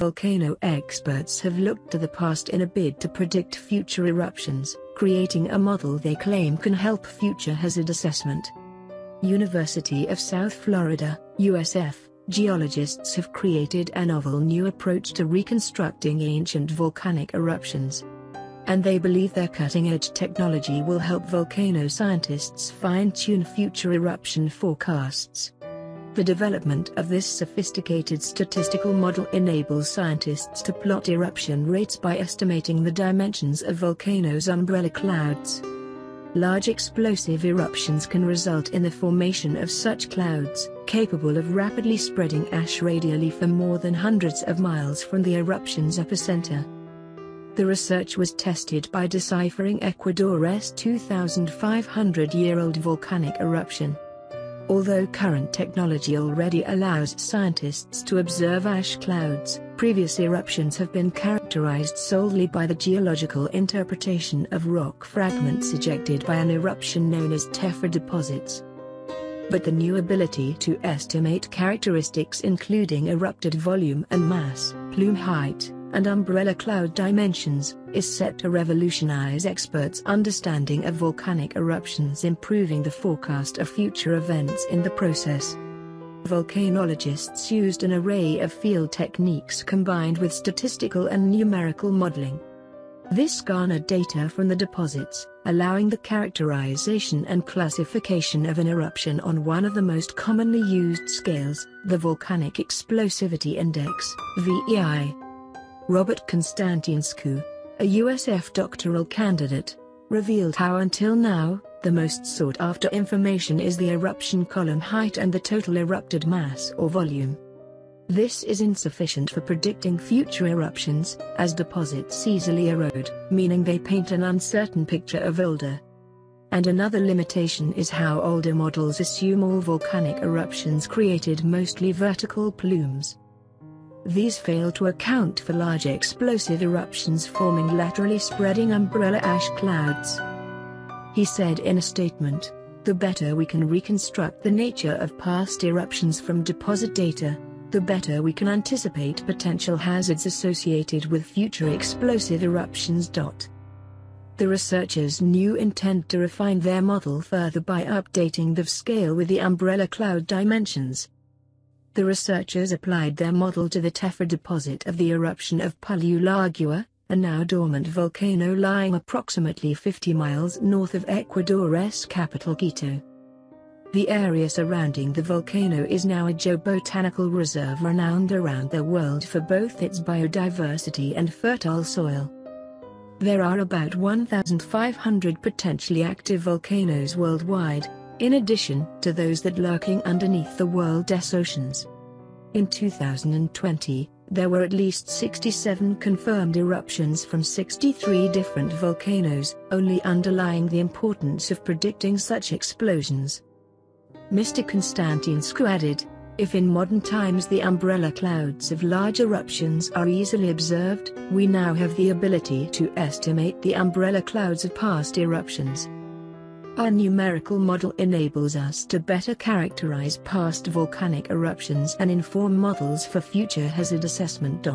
Volcano experts have looked to the past in a bid to predict future eruptions, creating a model they claim can help future hazard assessment. University of South Florida, USF, geologists have created a novel new approach to reconstructing ancient volcanic eruptions. And they believe their cutting-edge technology will help volcano scientists fine-tune future eruption forecasts. The development of this sophisticated statistical model enables scientists to plot eruption rates by estimating the dimensions of volcanoes' umbrella clouds. Large explosive eruptions can result in the formation of such clouds, capable of rapidly spreading ash radially for more than hundreds of miles from the eruption's epicenter. The research was tested by deciphering Ecuador's 2,500-year-old volcanic eruption. Although current technology already allows scientists to observe ash clouds, previous eruptions have been characterized solely by the geological interpretation of rock fragments ejected by an eruption known as tephra deposits. But the new ability to estimate characteristics including erupted volume and mass, plume height, and umbrella cloud dimensions, is set to revolutionize experts' understanding of volcanic eruptions improving the forecast of future events in the process. Volcanologists used an array of field techniques combined with statistical and numerical modeling. This garnered data from the deposits, allowing the characterization and classification of an eruption on one of the most commonly used scales, the Volcanic Explosivity Index, VEI. Robert Constantinescu, a USF doctoral candidate, revealed how until now, the most sought after information is the eruption column height and the total erupted mass or volume. This is insufficient for predicting future eruptions, as deposits easily erode, meaning they paint an uncertain picture of older. And another limitation is how older models assume all volcanic eruptions created mostly vertical plumes. These fail to account for large explosive eruptions forming laterally spreading umbrella ash clouds. He said in a statement, the better we can reconstruct the nature of past eruptions from deposit data, the better we can anticipate potential hazards associated with future explosive eruptions. The researchers' new intend to refine their model further by updating the scale with the umbrella cloud dimensions. The researchers applied their model to the tephra deposit of the eruption of Pululahua, a now dormant volcano lying approximately 50 miles north of Ecuador's capital Quito. The area surrounding the volcano is now a geobotanical reserve renowned around the world for both its biodiversity and fertile soil. There are about 1,500 potentially active volcanoes worldwide, in addition to those that lurking underneath the world's oceans. In 2020, there were at least 67 confirmed eruptions from 63 different volcanoes, only underlying the importance of predicting such explosions. Mr. Constantinescu added, if in modern times the umbrella clouds of large eruptions are easily observed, we now have the ability to estimate the umbrella clouds of past eruptions. Our numerical model enables us to better characterize past volcanic eruptions and inform models for future hazard assessment.